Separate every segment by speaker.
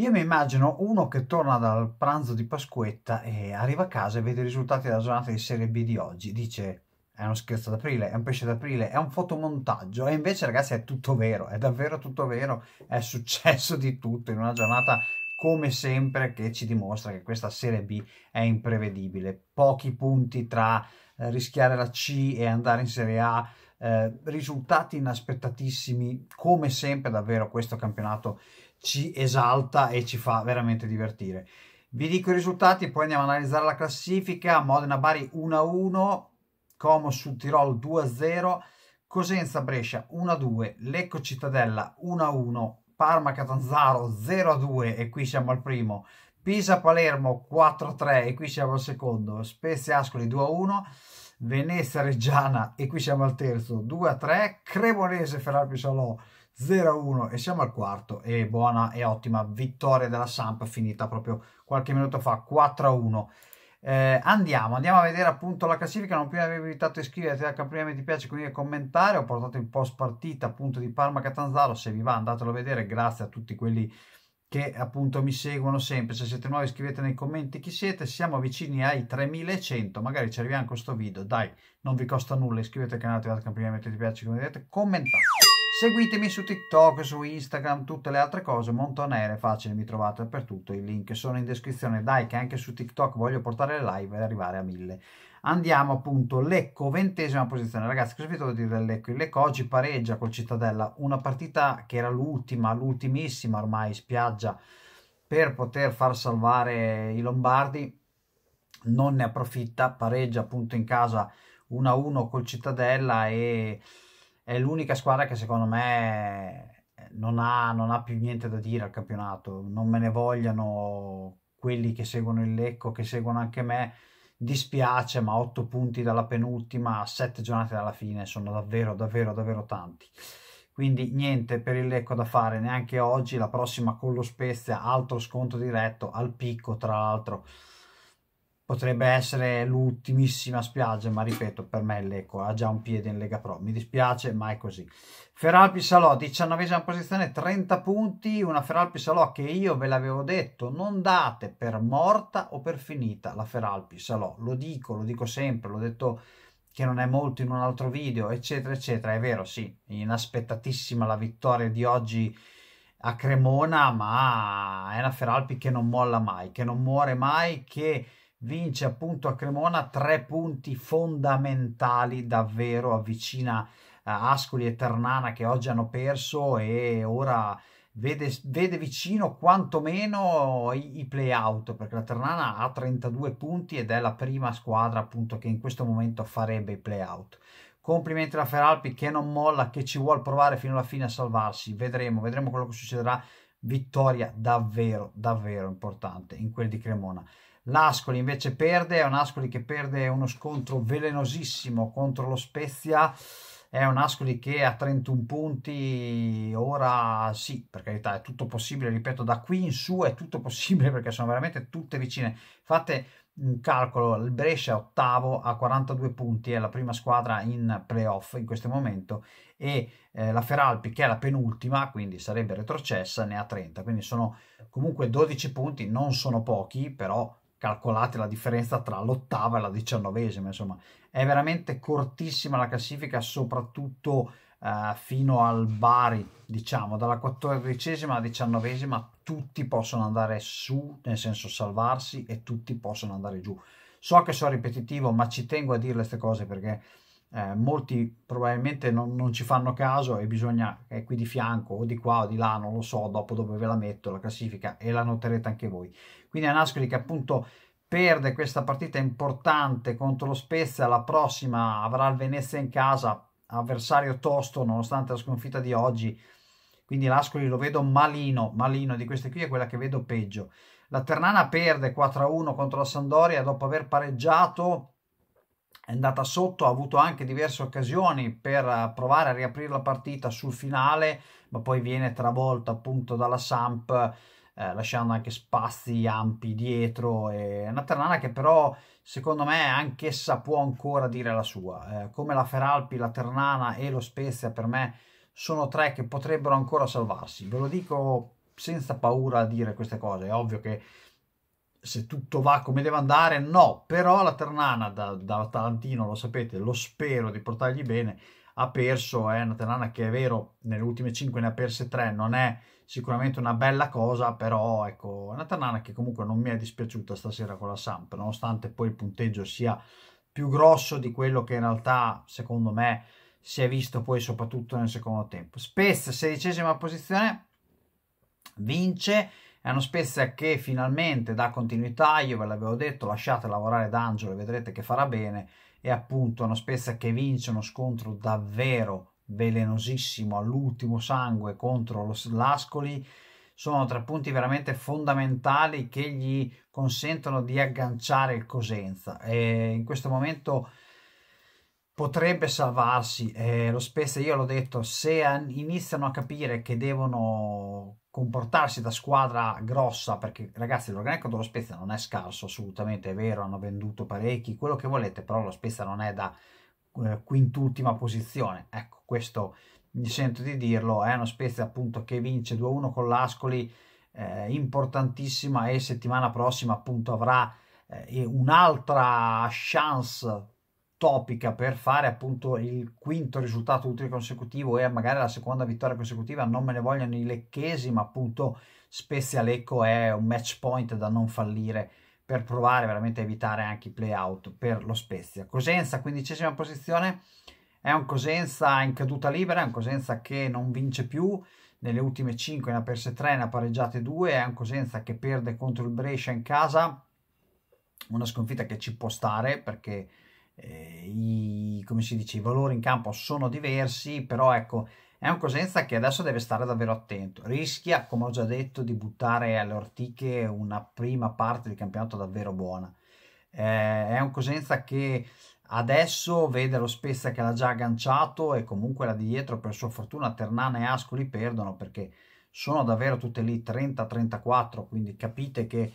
Speaker 1: Io mi immagino uno che torna dal pranzo di Pasquetta e arriva a casa e vede i risultati della giornata di Serie B di oggi. Dice, è uno scherzo d'aprile, è un pesce d'aprile, è un fotomontaggio. E invece, ragazzi, è tutto vero, è davvero tutto vero. È successo di tutto in una giornata come sempre che ci dimostra che questa Serie B è imprevedibile. Pochi punti tra eh, rischiare la C e andare in Serie A. Eh, risultati inaspettatissimi, come sempre, davvero questo campionato ci esalta e ci fa veramente divertire. Vi dico i risultati, poi andiamo a analizzare la classifica. Modena Bari 1-1, Como sul Tirol 2-0, Cosenza Brescia 1-2, Lecco Cittadella 1-1, Parma Catanzaro 0-2 e qui siamo al primo, Pisa Palermo 4-3 e qui siamo al secondo, Spezia Ascoli 2-1, Venezia Reggiana e qui siamo al terzo 2-3, Cremonese Ferrari Salò 0-1 e siamo al quarto e buona e ottima vittoria della Samp finita proprio qualche minuto fa 4-1 eh, andiamo, andiamo a vedere appunto la classifica. Non prima avevo invitato a iscriverti al campione ti piace, quindi commentare. Ho portato il post partita appunto di Parma Catanzaro. Se vi va, andatelo a vedere. Grazie a tutti quelli che appunto mi seguono sempre. Se siete nuovi, scrivete nei commenti chi siete. Siamo vicini ai 3100. Magari ci arriviamo con questo video. Dai, non vi costa nulla. Iscrivetevi al canale, attivate il campione ti piace, come vedete, commentate. Seguitemi su TikTok, su Instagram, tutte le altre cose, molto nere, facile, mi trovate dappertutto, i link sono in descrizione. Dai che anche su TikTok voglio portare le live e arrivare a mille. Andiamo appunto, Lecco, ventesima posizione. Ragazzi, cosa vi devo dire del Lecco? Il Lecco oggi pareggia col Cittadella, una partita che era l'ultima, l'ultimissima ormai spiaggia per poter far salvare i Lombardi. Non ne approfitta, pareggia appunto in casa 1-1 col Cittadella e è l'unica squadra che secondo me non ha, non ha più niente da dire al campionato. Non me ne vogliano quelli che seguono il Lecco, che seguono anche me. Dispiace, ma 8 punti dalla penultima, 7 giornate dalla fine sono davvero, davvero, davvero tanti. Quindi niente per il Lecco da fare neanche oggi. La prossima con lo Spezia, altro sconto diretto al picco, tra l'altro potrebbe essere l'ultimissima spiaggia, ma ripeto, per me l'Eco ha già un piede in Lega Pro. Mi dispiace, ma è così. Feralpi Salò, 19 posizione, 30 punti. Una Feralpi Salò che io ve l'avevo detto, non date per morta o per finita la Feralpi Salò. Lo dico, lo dico sempre, l'ho detto che non è molto in un altro video, eccetera, eccetera. È vero, sì, inaspettatissima la vittoria di oggi a Cremona, ma è una Feralpi che non molla mai, che non muore mai, che vince appunto a Cremona tre punti fondamentali davvero avvicina uh, Ascoli e Ternana che oggi hanno perso e ora vede, vede vicino quantomeno i, i play out perché la Ternana ha 32 punti ed è la prima squadra appunto che in questo momento farebbe i play out complimenti alla Feralpi che non molla che ci vuole provare fino alla fine a salvarsi. Vedremo vedremo quello che succederà. Vittoria davvero davvero importante in quel di Cremona L'Ascoli invece perde, è un Ascoli che perde uno scontro velenosissimo contro lo Spezia, è un Ascoli che ha 31 punti, ora sì, per carità è tutto possibile, ripeto, da qui in su è tutto possibile perché sono veramente tutte vicine. Fate un calcolo, il Brescia ottavo a 42 punti, è la prima squadra in playoff in questo momento e eh, la Feralpi che è la penultima, quindi sarebbe retrocessa, ne ha 30, quindi sono comunque 12 punti, non sono pochi, però calcolate la differenza tra l'ottava e la diciannovesima, insomma, è veramente cortissima la classifica, soprattutto eh, fino al Bari, diciamo, dalla quattordicesima alla diciannovesima, tutti possono andare su, nel senso salvarsi, e tutti possono andare giù. So che sono ripetitivo, ma ci tengo a dire queste cose perché eh, molti probabilmente non, non, ci fanno caso e bisogna, è qui di fianco o di qua o di là, non lo so, dopo dove ve la metto la classifica e la noterete anche voi. Quindi è Nascoli che appunto perde questa partita importante contro lo Spezia, la prossima avrà il Venezia in casa, avversario tosto nonostante la sconfitta di oggi, quindi l'Ascoli lo vedo malino, malino, di queste qui è quella che vedo peggio. La Ternana perde 4-1 contro la Sandoria dopo aver pareggiato è andata sotto, ha avuto anche diverse occasioni per eh, provare a riaprire la partita sul finale, ma poi viene travolta appunto dalla Samp, eh, lasciando anche spazi ampi dietro. È una Ternana che però secondo me anch'essa può ancora dire la sua. Eh, come la Feralpi, la Ternana e lo Spezia per me sono tre che potrebbero ancora salvarsi. Ve lo dico senza paura a dire queste cose. È ovvio che se tutto va come deve andare, no, però la Ternana da, da Talantino, lo sapete, lo spero di portargli bene, ha perso, è una Ternana che è vero, nelle ultime 5 ne ha perse 3, non è sicuramente una bella cosa, però ecco, è una Ternana che comunque non mi è dispiaciuta stasera con la Samp, nonostante poi il punteggio sia più grosso di quello che in realtà, secondo me, si è visto poi soprattutto nel secondo tempo. Spezia, sedicesima posizione, vince, è uno Spezia che finalmente dà continuità, io ve l'avevo detto, lasciate lavorare D'Angelo e vedrete che farà bene, e appunto uno Spezia che vince uno scontro davvero velenosissimo all'ultimo sangue contro lo l'Ascoli, sono tre punti veramente fondamentali che gli consentono di agganciare il Cosenza e in questo momento potrebbe salvarsi. Eh, lo Spezia, io l'ho detto, se iniziano a capire che devono comportarsi da squadra grossa, perché ragazzi l'organico dello Spezia non è scarso assolutamente, è vero, hanno venduto parecchi, quello che volete, però lo Spezia non è da eh, quintultima posizione. Ecco, questo mi sento di dirlo, è uno Spezia appunto che vince 2-1 con l'Ascoli, eh, importantissima e settimana prossima appunto avrà eh, un'altra chance topica per fare appunto il quinto risultato utile consecutivo e magari la seconda vittoria consecutiva non me ne vogliono i lecchesi ma appunto Spezia Lecco è un match point da non fallire per provare veramente a evitare anche i play out per lo Spezia. Cosenza quindicesima posizione è un Cosenza in caduta libera è un Cosenza che non vince più nelle ultime 5 ne ha perse 3 ne ha pareggiate 2 è un Cosenza che perde contro il Brescia in casa una sconfitta che ci può stare perché eh, i, come si dice, i valori in campo sono diversi, però ecco, è un Cosenza che adesso deve stare davvero attento. Rischia, come ho già detto, di buttare alle ortiche una prima parte di campionato davvero buona. Eh, è un Cosenza che adesso vede lo Spezia che l'ha già agganciato e comunque là di dietro per sua fortuna Ternana e Ascoli perdono perché sono davvero tutte lì 30-34 quindi capite che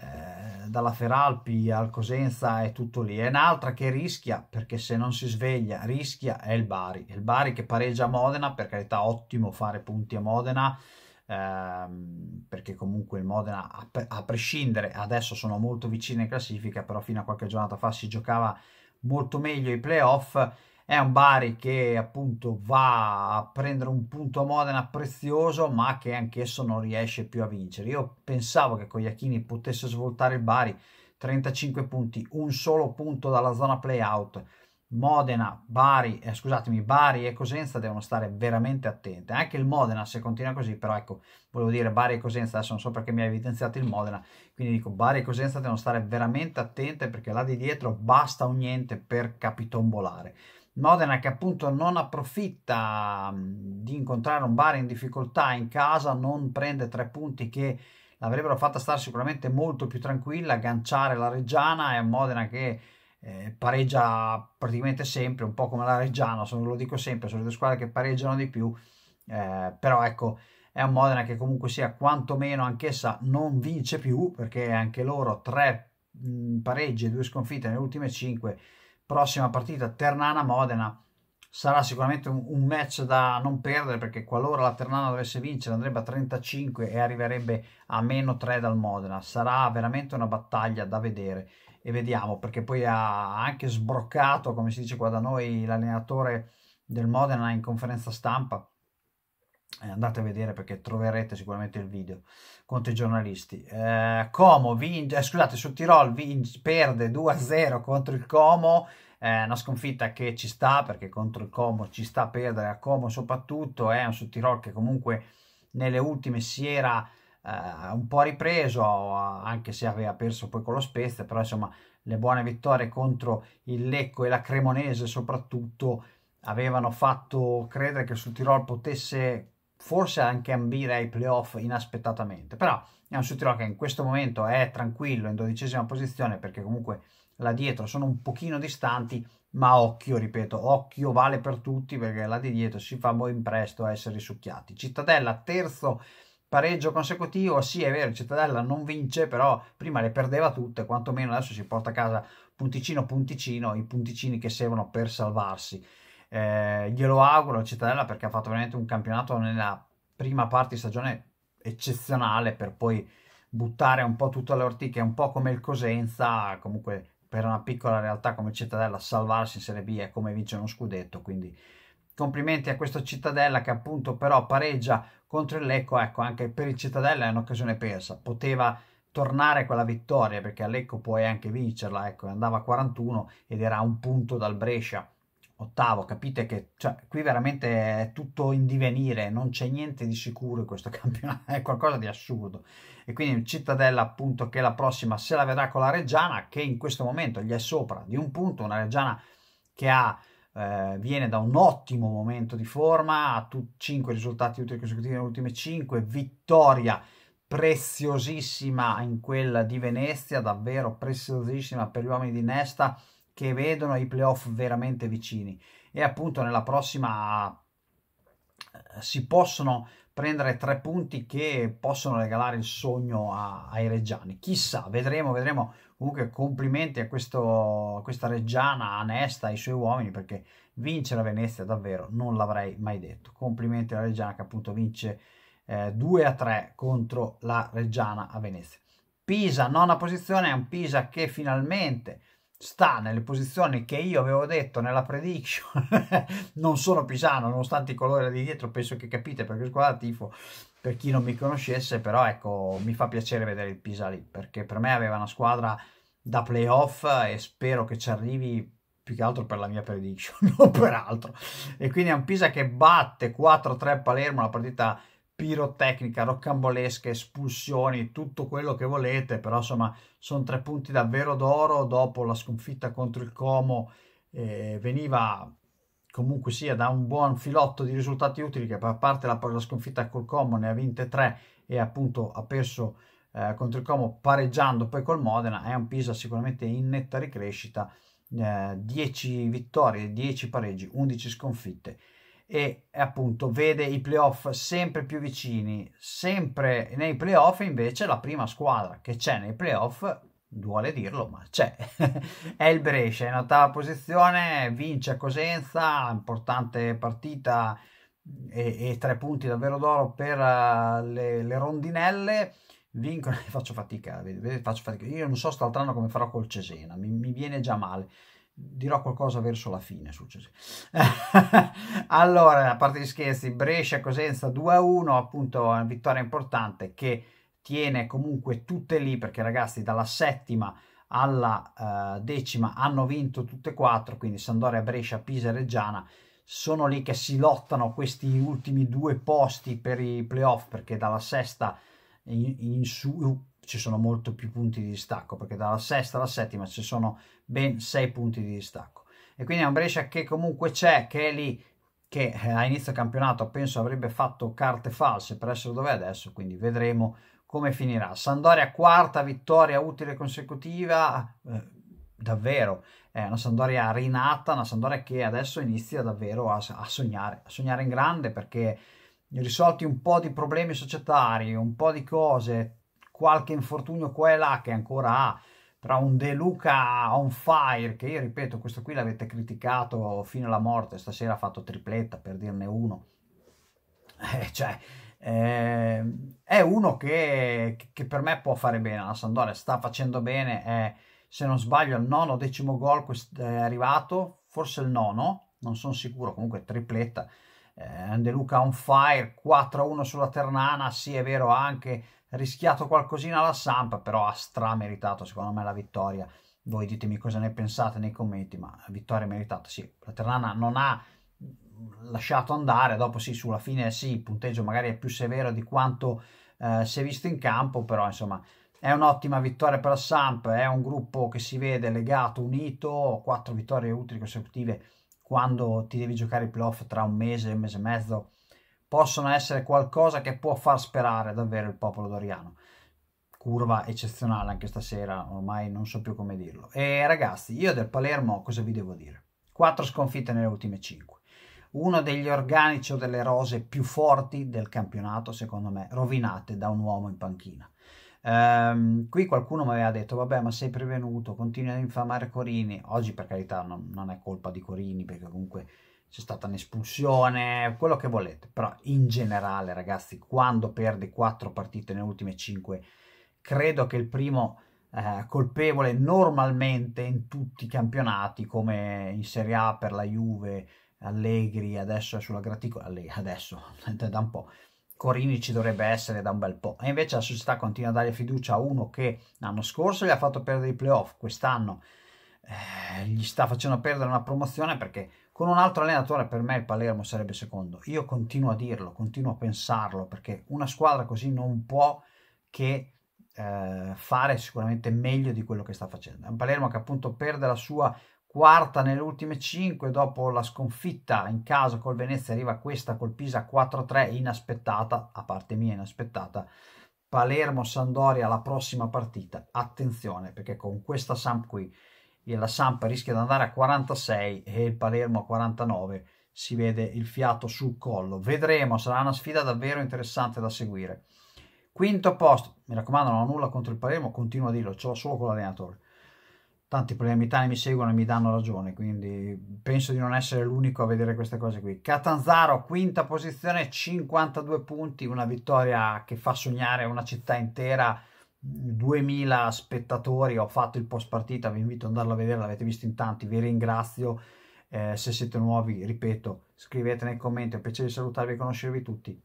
Speaker 1: eh, dalla Feralpi al Cosenza è tutto lì. È un'altra che rischia, perché se non si sveglia, rischia, è il Bari. Il Bari che pareggia a Modena, per carità ottimo fare punti a Modena, ehm, perché comunque il Modena, a, a prescindere, adesso sono molto vicini in classifica, però fino a qualche giornata fa si giocava molto meglio i playoff è un Bari che appunto va a prendere un punto a Modena prezioso, ma che anch'esso non riesce più a vincere. Io pensavo che con Iachini potesse svoltare il Bari 35 punti, un solo punto dalla zona playout. Modena, Bari, eh, scusatemi, Bari e Cosenza devono stare veramente attente. Anche il Modena, se continua così, però ecco, volevo dire Bari e Cosenza, adesso non so perché mi ha evidenziato il Modena, quindi dico Bari e Cosenza devono stare veramente attente perché là di dietro basta un niente per capitombolare. Modena che appunto non approfitta di incontrare un Bari in difficoltà in casa, non prende tre punti che l'avrebbero fatta stare sicuramente molto più tranquilla, agganciare la Reggiana, è un Modena che eh, pareggia praticamente sempre, un po' come la Reggiana, se non lo dico sempre, sono le due squadre che pareggiano di più, eh, però ecco, è un Modena che comunque sia quantomeno anch'essa non vince più, perché anche loro tre mh, pareggi e due sconfitte nelle ultime cinque, prossima partita Ternana-Modena sarà sicuramente un, un, match da non perdere perché qualora la Ternana dovesse vincere andrebbe a 35 e arriverebbe a meno 3 dal Modena. Sarà veramente una battaglia da vedere. E vediamo perché poi ha anche sbroccato come si dice qua da noi l'allenatore del Modena in conferenza stampa andate a vedere perché troverete sicuramente il video contro i giornalisti. Eh, Como vince, eh, scusate, sul Tirol vince, perde 2-0 contro il Como, eh, una sconfitta che ci sta perché contro il Como ci sta a perdere, a Como soprattutto, è un Sud Tirol che comunque nelle ultime si era eh, un po' ripreso, anche se aveva perso poi con lo Spezia, però insomma le buone vittorie contro il Lecco e la Cremonese soprattutto avevano fatto credere che sul Tirol potesse forse anche ambire ai playoff inaspettatamente, però è un Sud che in questo momento è tranquillo in dodicesima posizione perché comunque là dietro sono un pochino distanti, ma occhio, ripeto, occhio vale per tutti perché là di dietro si fa ben presto a essere risucchiati. Cittadella terzo pareggio consecutivo, sì è vero, Cittadella non vince, però prima le perdeva tutte, quantomeno adesso si porta a casa punticino punticino, i punticini che servono per salvarsi. Eh, glielo auguro a Cittadella perché ha fatto veramente un campionato nella prima parte di stagione eccezionale per poi buttare un po' tutte le ortiche, un po' come il Cosenza, comunque per una piccola realtà come Cittadella salvarsi in Serie B è come vincere uno scudetto, quindi complimenti a questo Cittadella che appunto però pareggia contro il Lecco, ecco anche per il Cittadella è un'occasione persa, poteva tornare quella vittoria perché a Lecco puoi anche vincerla, ecco andava a 41 ed era un punto dal Brescia, ottavo, capite che cioè, qui veramente è tutto in divenire, non c'è niente di sicuro in questo campionato, è qualcosa di assurdo. E quindi Cittadella appunto che la prossima se la vedrà con la Reggiana che in questo momento gli è sopra di un punto, una Reggiana che ha, eh, viene da un ottimo momento di forma, ha 5 risultati utili consecutivi nelle ultime 5, vittoria preziosissima in quella di Venezia, davvero preziosissima per gli uomini di Nesta che vedono i playoff veramente vicini e appunto nella prossima eh, si possono prendere tre punti che possono regalare il sogno a, ai reggiani. Chissà, vedremo, vedremo. Comunque complimenti a, questo, a questa reggiana, a Nesta, ai suoi uomini, perché vincere a Venezia davvero non l'avrei mai detto. Complimenti alla reggiana che appunto vince eh, 2 a 3 contro la reggiana a Venezia. Pisa, nona posizione, è un Pisa che finalmente sta nelle posizioni che io avevo detto nella prediction, non sono pisano, nonostante i colori di dietro, penso che capite perché squadra tifo, per chi non mi conoscesse, però ecco, mi fa piacere vedere il Pisa lì, perché per me aveva una squadra da playoff e spero che ci arrivi più che altro per la mia prediction, non per altro. E quindi è un Pisa che batte 4-3 Palermo, la partita pirotecnica, roccambolesche, espulsioni, tutto quello che volete, però insomma sono tre punti davvero d'oro. Dopo la sconfitta contro il Como, eh, veniva comunque sia da un buon filotto di risultati utili che a parte la, la sconfitta col Como ne ha vinte tre e appunto ha perso eh, contro il Como pareggiando poi col Modena, è un Pisa sicuramente in netta ricrescita, eh, 10 vittorie, 10 pareggi, 11 sconfitte e appunto vede i playoff sempre più vicini, sempre nei playoff invece la prima squadra che c'è nei playoff, duole dirlo, ma c'è, è il Brescia in ottava posizione, vince a Cosenza, importante partita e, e tre punti davvero d'oro per uh, le, le, rondinelle, vincono, faccio fatica, faccio fatica, io non so quest'altro come farò col Cesena, mi, mi viene già male dirò qualcosa verso la fine allora, a parte gli scherzi, Brescia Cosenza 2-1, appunto una vittoria importante che tiene comunque tutte lì perché ragazzi dalla settima alla uh, decima hanno vinto tutte e quattro, quindi Sandoria, Brescia, Pisa e Reggiana sono lì che si lottano questi ultimi due posti per i playoff perché dalla sesta in, in su ci sono molto più punti di distacco perché dalla sesta alla settima ci sono ben sei punti di distacco. E quindi è un Brescia che comunque c'è che è lì che eh, a inizio campionato penso avrebbe fatto carte false per essere dove è adesso quindi vedremo come finirà. Sandoria quarta vittoria utile consecutiva eh, davvero. È una Sandoria rinata una Sandoria che adesso inizia davvero a, a sognare a sognare in grande perché risolti un po' di problemi societari un po' di cose qualche infortunio qua e là che ancora ha, però un De Luca on fire, che io ripeto, questo qui l'avete criticato fino alla morte, stasera ha fatto tripletta per dirne uno. Eh, cioè, eh, è uno che, che, per me può fare bene, la Sandoria sta facendo bene, è, se non sbaglio il nono decimo gol è arrivato, forse il nono, non sono sicuro, comunque tripletta. Eh, De Luca on fire, 4-1 sulla Ternana, sì è vero anche rischiato qualcosina alla Samp, però ha strameritato secondo me la vittoria. Voi ditemi cosa ne pensate nei commenti, ma vittoria meritata, sì. La Ternana non ha lasciato andare, dopo sì, sulla fine sì, il punteggio magari è più severo di quanto eh, si è visto in campo, però insomma è un'ottima vittoria per la Samp, è un gruppo che si vede legato, unito, quattro vittorie utili consecutive quando ti devi giocare i playoff tra un mese un mese e mezzo possono essere qualcosa che può far sperare davvero il popolo doriano. Curva eccezionale anche stasera, ormai non so più come dirlo. E ragazzi, io del Palermo cosa vi devo dire? Quattro sconfitte nelle ultime cinque. Uno degli organici o delle rose più forti del campionato, secondo me, rovinate da un uomo in panchina. Um, qui qualcuno mi aveva detto, vabbè, ma sei prevenuto, continui ad infamare Corini. Oggi, per carità, non, non è colpa di Corini, perché comunque c'è stata un'espulsione, quello che volete, però in generale ragazzi, quando perdi quattro partite nelle ultime cinque, credo che il primo eh, colpevole normalmente in tutti i campionati, come in Serie A per la Juve, Allegri, adesso è sulla graticola, adesso, da un po', Corini ci dovrebbe essere da un bel po', e invece la società continua a dare fiducia a uno che l'anno scorso gli ha fatto perdere i playoff, quest'anno eh, gli sta facendo perdere una promozione perché con un altro allenatore per me il Palermo sarebbe secondo. Io continuo a dirlo, continuo a pensarlo perché una squadra così non può che eh, fare sicuramente meglio di quello che sta facendo. È un Palermo che appunto perde la sua quarta nelle ultime cinque dopo la sconfitta in casa col Venezia arriva questa col Pisa 4-3 inaspettata, a parte mia inaspettata. Palermo-Sandoria la prossima partita. Attenzione perché con questa Samp qui la Samp rischia di andare a 46 e il Palermo a 49 si vede il fiato sul collo. Vedremo sarà una sfida davvero interessante da seguire. Quinto posto mi raccomando non ho nulla contro il Palermo continuo a dirlo ce l'ho solo con l'allenatore. Tanti palermitani mi seguono e mi danno ragione quindi penso di non essere l'unico a vedere queste cose qui. Catanzaro quinta posizione 52 punti una vittoria che fa sognare una città intera 2000 spettatori, ho fatto il post partita, vi invito ad andarlo a vedere, l'avete visto in tanti, vi ringrazio, eh, se siete nuovi, ripeto, scrivete nei commenti, è un piacere salutarvi e conoscervi tutti.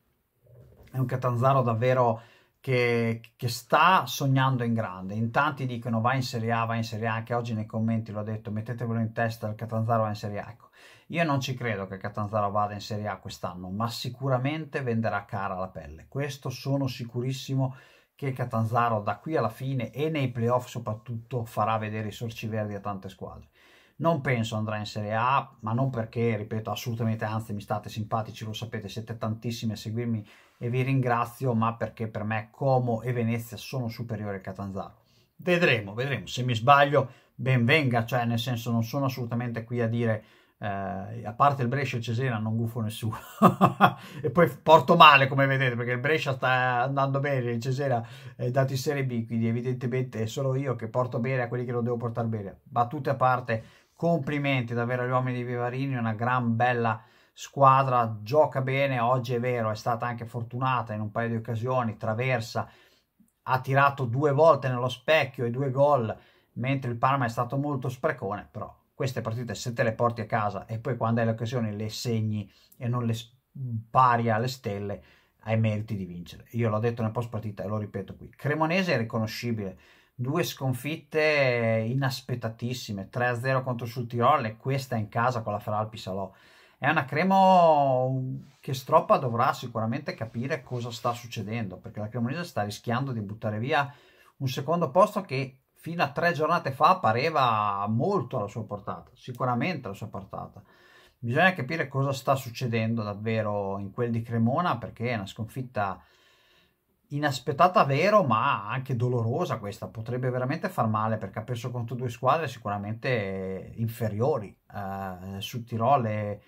Speaker 1: È un Catanzaro davvero che, che, sta sognando in grande, in tanti dicono va in Serie A, va in Serie A, anche oggi nei commenti l'ho detto, mettetevelo in testa, il Catanzaro va in Serie A, ecco. Io non ci credo che Catanzaro vada in Serie A quest'anno, ma sicuramente venderà cara la pelle, questo sono sicurissimo che Catanzaro da qui alla fine e nei playoff soprattutto farà vedere i sorci verdi a tante squadre. Non penso andrà in Serie A, ma non perché, ripeto, assolutamente, anzi mi state simpatici, lo sapete, siete tantissimi a seguirmi e vi ringrazio, ma perché per me Como e Venezia sono superiori a Catanzaro. Vedremo, vedremo, se mi sbaglio ben venga, cioè nel senso non sono assolutamente qui a dire eh, a parte il Brescia e il Cesena non gufo nessuno. E poi porto male come vedete perché il Brescia sta andando bene il Cesena è dato in Serie B quindi evidentemente è solo io che porto bene a quelli che non devo portare bene. Battute a parte complimenti davvero agli uomini di Vivarini una gran bella squadra gioca bene oggi è vero è stata anche fortunata in un paio di occasioni traversa ha tirato due volte nello specchio e due gol mentre il Parma è stato molto sprecone però queste partite se te le porti a casa e poi quando hai le occasioni le segni e non le pari alle stelle, hai meriti di vincere. Io l'ho detto nel post partita e lo ripeto qui. Cremonese è riconoscibile. Due sconfitte inaspettatissime, 3-0 contro sul Tirol e questa in casa con la Feralpi Salò. È una Cremo che Stroppa dovrà sicuramente capire cosa sta succedendo, perché la Cremonese sta rischiando di buttare via un secondo posto che fino a tre giornate fa pareva molto alla sua portata, sicuramente alla sua portata. Bisogna capire cosa sta succedendo davvero in quel di Cremona perché è una sconfitta inaspettata, vero, ma anche dolorosa questa. Potrebbe veramente far male perché ha perso contro due squadre sicuramente inferiori. Eh, su Tirol e,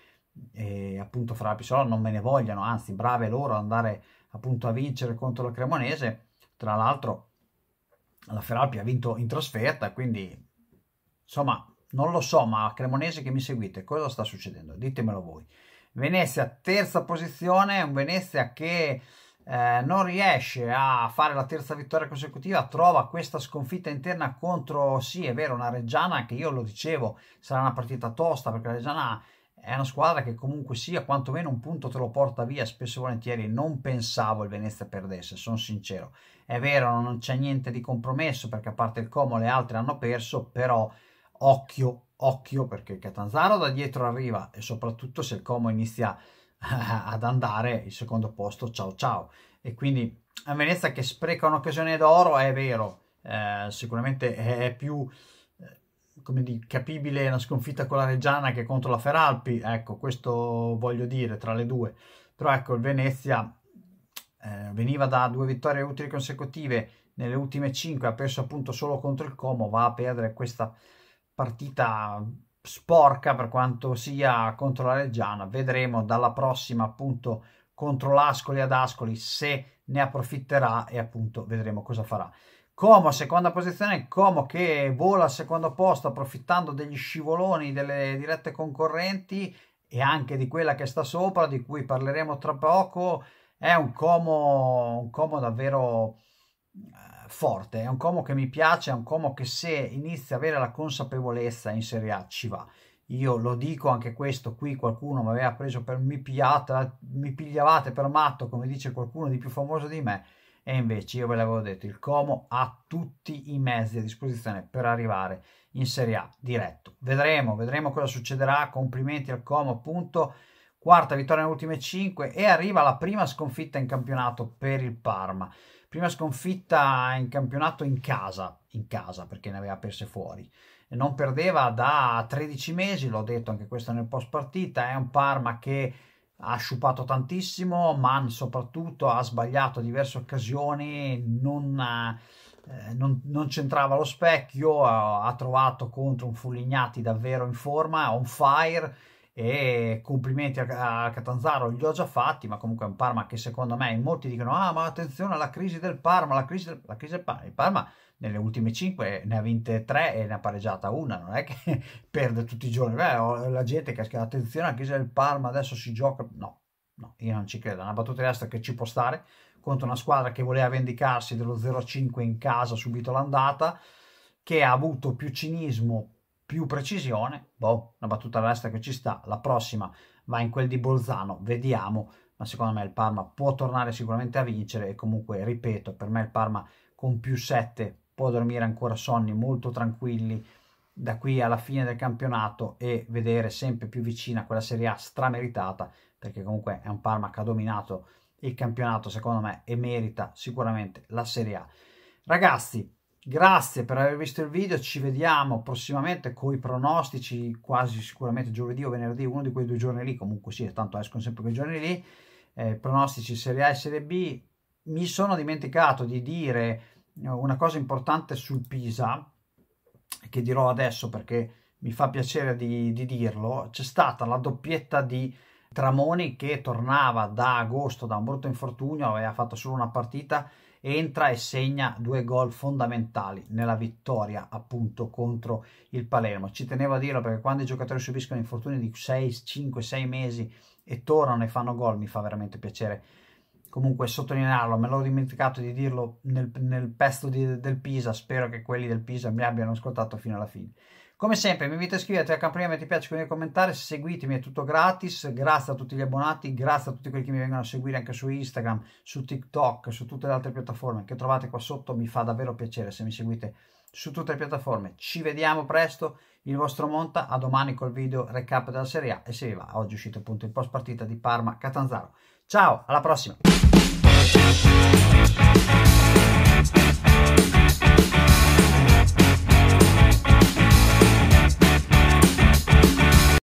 Speaker 1: e appunto fra Pisola non me ne vogliano, anzi brave loro ad andare appunto a vincere contro la Cremonese. Tra l'altro la Feralpi ha vinto in trasferta, quindi insomma non lo so, ma Cremonese che mi seguite, cosa sta succedendo? Ditemelo voi. Venezia terza posizione, un Venezia che eh, non riesce a fare la terza vittoria consecutiva, trova questa sconfitta interna contro, sì è vero, una Reggiana che io lo dicevo, sarà una partita tosta perché la Reggiana è una squadra che comunque sia quantomeno un punto te lo porta via spesso e volentieri. Non pensavo il Venezia perdesse sono sincero. È vero non c'è niente di compromesso perché a parte il Como le altre hanno perso però occhio occhio perché Catanzaro da dietro arriva e soprattutto se il Como inizia ad andare il secondo posto ciao ciao. E quindi a Venezia che spreca un'occasione d'oro è vero. Eh, sicuramente è più come di capibile una sconfitta con la Reggiana che contro la Feralpi, ecco, questo voglio dire tra le due. Però ecco, il Venezia eh, veniva da due vittorie utili consecutive nelle ultime cinque, ha perso appunto solo contro il Como, va a perdere questa partita sporca per quanto sia contro la Reggiana. Vedremo dalla prossima appunto contro l'Ascoli ad Ascoli se ne approfitterà e appunto vedremo cosa farà. Como seconda posizione, Como che vola al secondo posto approfittando degli scivoloni delle dirette concorrenti e anche di quella che sta sopra, di cui parleremo tra poco, è un Como, un Como davvero eh, forte, è un Como che mi piace, è un Como che se inizia a avere la consapevolezza in Serie A ci va. Io lo dico anche questo, qui qualcuno mi aveva preso per mi, pigliavate per matto, come dice qualcuno di più famoso di me, e invece io ve l'avevo detto, il Como ha tutti i mezzi a disposizione per arrivare in Serie A diretto. Vedremo, vedremo cosa succederà. Complimenti al Como, appunto. Quarta vittoria nelle ultime 5 e arriva la prima sconfitta in campionato per il Parma. Prima sconfitta in campionato in casa, in casa perché ne aveva perse fuori. Non perdeva da 13 mesi, l'ho detto anche questo nel post partita, è un Parma che ha sciupato tantissimo, Man soprattutto ha sbagliato diverse occasioni, non, eh, non, non centrava lo specchio, ha, ha, trovato contro un Fullignati davvero in forma, on fire e complimenti a, a Catanzaro, li ho già fatti, ma comunque è un Parma che secondo me molti dicono ah ma attenzione alla crisi del Parma, la crisi del, la crisi del Parma, il Parma nelle ultime 5 ne ha vinte 3 e ne ha pareggiata una, non è che perde tutti i giorni, Beh, la gente che scrive attenzione alla crisi del Parma, adesso si gioca, no, no, io non ci credo, una battuta destra che ci può stare contro una squadra che voleva vendicarsi dello 0-5 in casa subito l'andata, che ha avuto più cinismo, più precisione, boh, una battuta destra che ci sta, la prossima va in quel di Bolzano, vediamo, ma secondo me il Parma può tornare sicuramente a vincere e comunque, ripeto, per me il Parma con più 7 può dormire ancora sonni molto tranquilli da qui alla fine del campionato e vedere sempre più vicina quella Serie A strameritata perché comunque è un Parma che ha dominato il campionato secondo me e merita sicuramente la Serie A. Ragazzi, grazie per aver visto il video, ci vediamo prossimamente con i pronostici, quasi sicuramente giovedì o venerdì, uno di quei due giorni lì, comunque sì, tanto escono sempre quei giorni lì, eh, pronostici Serie A e Serie B. Mi sono dimenticato di dire una cosa importante sul Pisa, che dirò adesso perché mi fa piacere di, di dirlo, c'è stata la doppietta di Tramoni che tornava da agosto da un brutto infortunio, aveva fatto solo una partita, entra e segna due gol fondamentali nella vittoria appunto contro il Palermo. Ci tenevo a dirlo perché quando i giocatori subiscono infortuni di 6, 5, 6 mesi e tornano e fanno gol mi fa veramente piacere comunque sottolinearlo, me l'ho dimenticato di dirlo nel, nel pezzo di, del Pisa, spero che quelli del Pisa mi abbiano ascoltato fino alla fine. Come sempre vi invito a iscrivervi al campanello, ti piace, con i commentari, seguitemi, è tutto gratis, grazie a tutti gli abbonati, grazie a tutti quelli che mi vengono a seguire anche su Instagram, su TikTok, su tutte le altre piattaforme che trovate qua sotto, mi fa davvero piacere se mi seguite su tutte le piattaforme. Ci vediamo presto, il vostro Monta, a domani col video recap della Serie A e se vi va, oggi è uscito appunto il post partita di Parma-Catanzaro. Ciao, alla prossima!